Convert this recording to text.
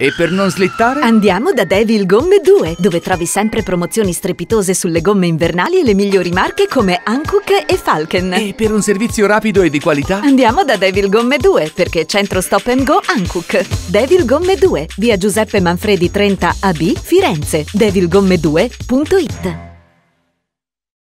E per non slittare? Andiamo da Devil Gomme 2, dove trovi sempre promozioni strepitose sulle gomme invernali e le migliori marche come Hankook e Falken. E per un servizio rapido e di qualità? Andiamo da Devil Gomme 2, perché centro stop and go Hankook. Devil Gomme 2, via Giuseppe Manfredi 30 AB, Firenze. devilgomme2.it